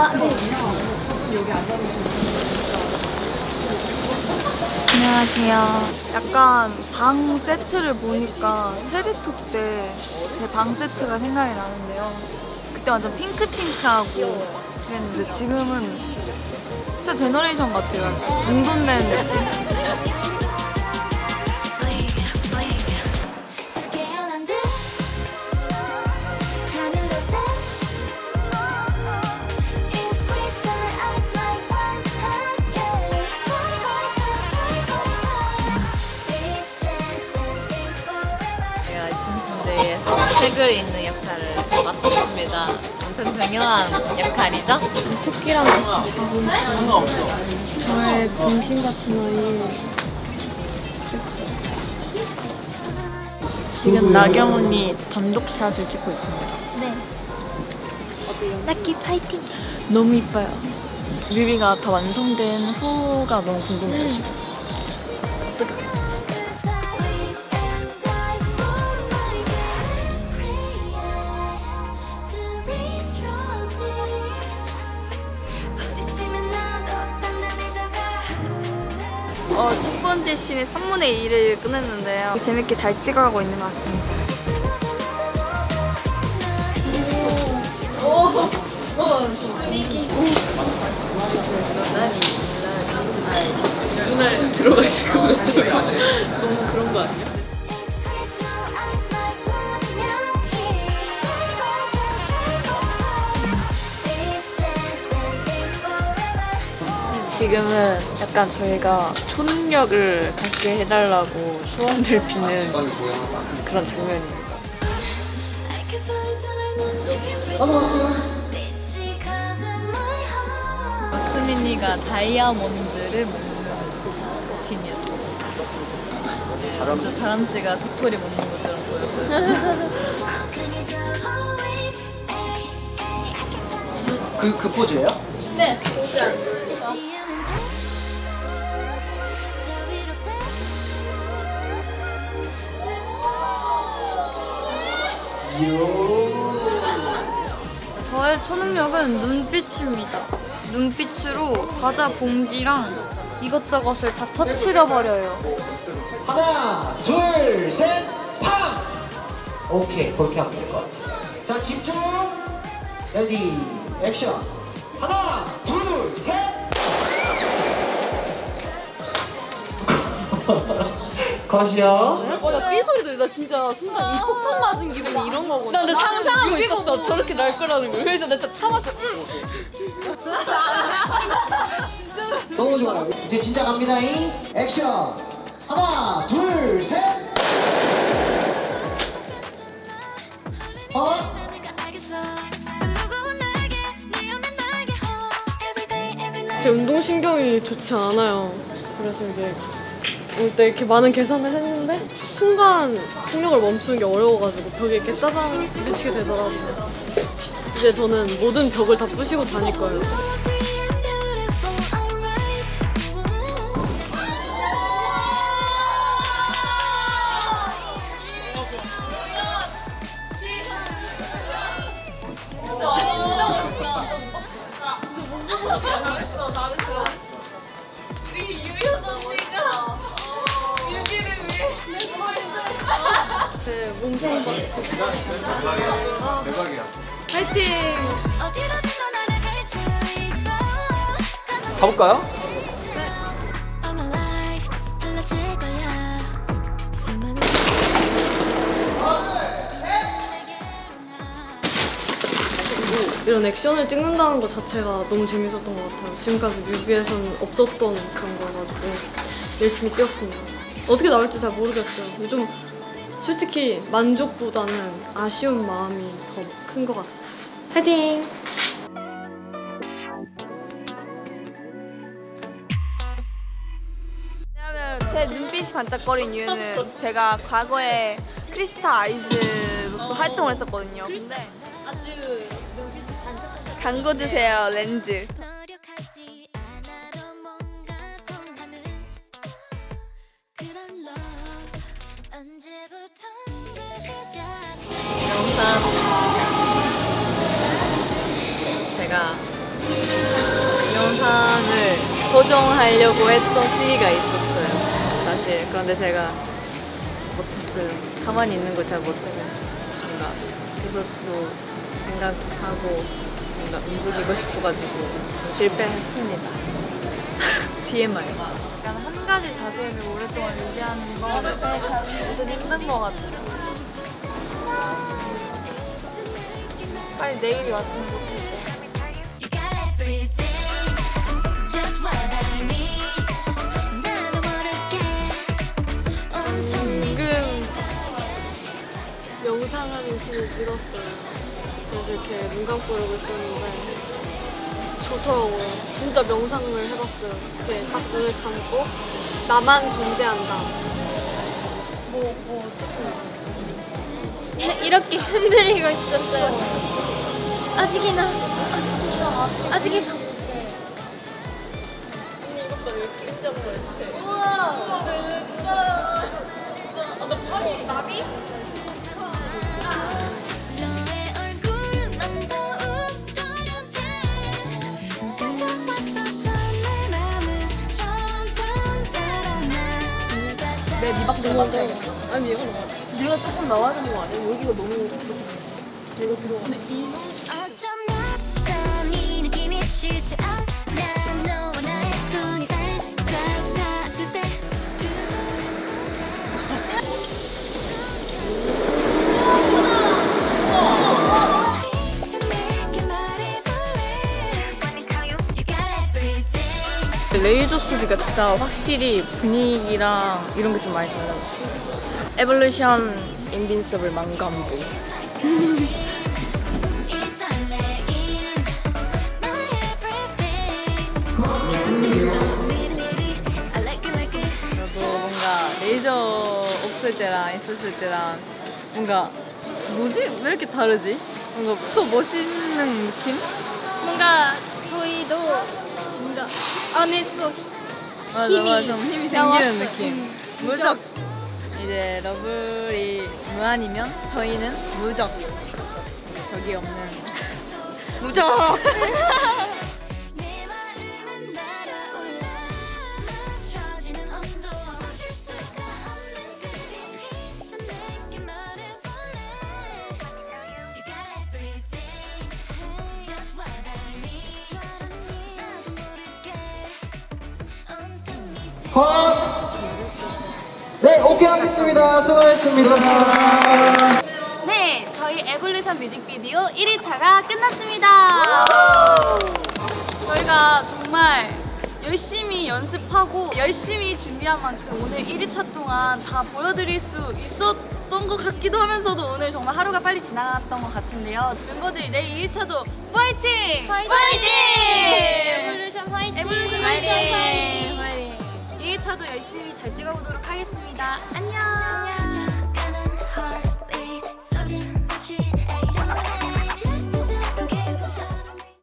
아, 네. 안녕하세요. 약간 방 세트를 보니까 체리톡 때 제 방 세트가 생각이 나는데요. 그때 완전 핑크핑크하고 그랬는데 지금은 진짜 generation 같아요. 정돈된 느낌? 책을 읽는 역할을 맡았습니다. 엄청 중요한 역할이죠? 토끼랑 같이 잡은 저의 분신 같은 아이. 지금 나경훈이 단독샷을 찍고 있습니다. 네 럭키 파이팅 너무 이뻐요. 뮤비가 다 완성된 후가 너무 궁금해요. 지 어, 첫 번째 씬의 3분의 1을 끝냈는데요. 재밌게 잘 찍어가고 있는 것 같습니다. 눈알 들어가 있을 것 지금은 약간 저희가 초능력을 갖게 해달라고 소원을 비는 그런 장면입니다. 스민이가 다이아몬드를 먹는 씬이었어요. 진짜 다람쥐가 도토리 먹는 것처럼 보였어요. 그, 그 포즈예요? 저의 초능력은 눈빛입니다. 눈빛으로 과자 봉지랑 이것저것을 다 터트려 버려요. 하나, 둘, 셋, 팡! 오케이, 그렇게 하면 될 것 같아. 자, 집중! ready, 액션! 하나, 둘, 셋! 컷이요. 어나삐 소리도 나 진짜 순간 이 폭탄 맞은 기분이 이런 거거든. 나 근데 상상하고 있었어. 저렇게 날 거라는 걸. 그래서 나 진짜 참았어. 너무 좋아요. 이제 진짜 갑니다잉. 액션! 하나, 둘, 셋! 어? 제 운동신경이 좋지 않아요. 그래서 이제 올 때 이렇게 많은 계산을 했는데 순간 충격을 멈추는 게 어려워가지고 벽에 이렇게 따당 부딪히게 되더라고요. 이제 저는 모든 벽을 다 부시고 다닐 거예요. 네, 몸성 박치. 파이팅! 가볼까요? 이런 액션을 찍는다는 것 자체가 너무 재밌었던 것 같아요. 지금까지 뮤비에서는 없었던 그런 거여가지고 열심히 찍었습니다. 어떻게 나올지 잘 모르겠어요. 요즘 솔직히 만족보다는 아쉬운 마음이 더 큰 것 같아요. 파이팅! 왜냐면 제 눈빛이 반짝거린 이유는 제가 과거에 크리스타 아이즈로서 활동을 했었거든요. 근데 아주 눈빛이 반짝반짝. 광고 주세요 렌즈. 결정하려고 했던 시기가 있었어요. 사실 그런데 제가 못했어요. 가만히 있는 걸 잘 못해가지고 뭔가 또 생각하고 뭔가 움직이고 싶어가지고 좀 실패했습니다. TMI. 약간 한 가지 자세를 오랫동안 유지하는 거는 좀 힘든 것 같아요. 빨리 내일이 왔으면 좋겠어요. 찍었어요. 그래서 이렇게 눈 감고 이러고 있었는데 좋더라고요. 진짜 명상을 해봤어요. 이렇게 딱 눈을 감고 나만 존재한다. 뭐, 뭐 어떻습니까? 이렇게 흔들리고 있었어요. 아직이나, 아직이나, 아직이나. 너의 니박 좀 맞춰야겠다. 아니 얘가 너무 네가 조금 나와야 되는 거 아니야? 여기가 너무 어쩜 낯선 이 느낌이 싫지 않아 너 수비가 진짜 확실히 분위기랑 이런 게 좀 많이 달라졌어. 에볼루션 인빈서블 뭔가 레이저 없을 때랑 있었을 때랑 뭔가 뭐지? 왜 이렇게 다르지? 뭔가 또 멋있는 느낌? 뭔가 저희도 뭔가 안에서 맞아 힘이 맞아 좀 힘이. 생기는 느낌. 무적. 이제 러블이 무한이면 저희는 무적. 적이 없는 무적. 컷! 네, 오케이 하겠습니다. 수고하셨습니다. 네, 저희 에볼루션 뮤직비디오 1위차가 끝났습니다. 저희가 정말 열심히 연습하고 열심히 준비한 만큼 오늘 1일차 동안 다 보여드릴 수 있었던 것 같기도 하면서도 오늘 정말 하루가 빨리 지나갔던 것 같은데요. 멤버들 내일 2일차도 파이팅! 파이팅! 에볼루션 화이팅! 에볼루션 화이팅! 2회차도 열심히 잘 찍어보도록 하겠습니다. 안녕. 안녕.